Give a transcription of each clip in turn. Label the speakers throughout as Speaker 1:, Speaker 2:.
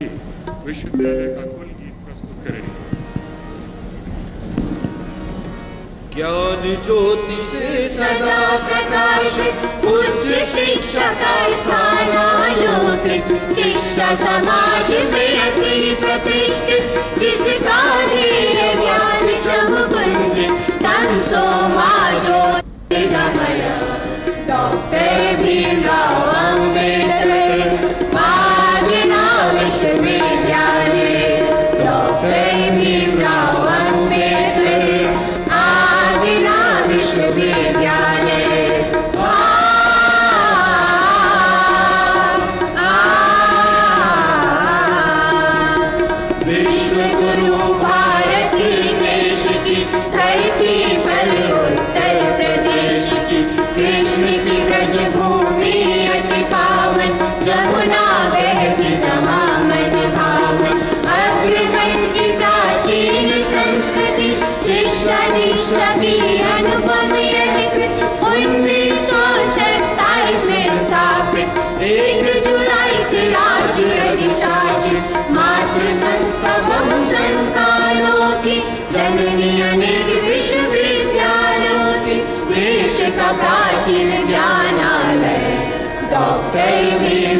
Speaker 1: विश्वविद्यालय का प्रस्तुत करेंगे
Speaker 2: ज्ञान ज्योति से
Speaker 3: सदा प्रकाश उच्च शिक्षा का स्थानालोकित, शिक्षा समाज में अति प्रतिष्ठित, जिसका ध्येय ज्ञान चहुकुंज तन सोमा baby अग्नि अनेक विश्वविद्यालयों की देश का प्राचीन ज्ञानालय doctor Bhim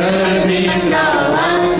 Speaker 2: từ
Speaker 3: miền đầu anh